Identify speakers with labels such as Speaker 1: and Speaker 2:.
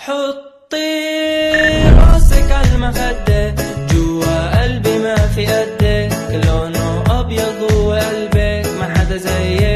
Speaker 1: حطي راسك على المخدة. جوا قلبي ما في قدك لونه أبيض وقلبك ما حدا زيك.